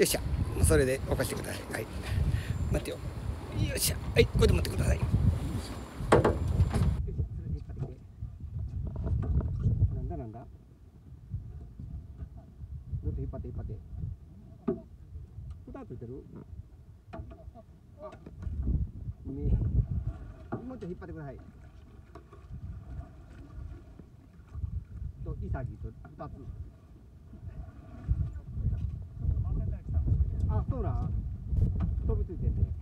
よっしゃ。それで起こしてください。はい。待ってよ。よっしゃ。はい。これで持ってください。よしそれ引っ張ってなんだなんだ？ずっと引っ張って引っ張って。蓋ついてる？あねもうちょい引っ張ってください。とイサギと二つ。裏飛びついてんね。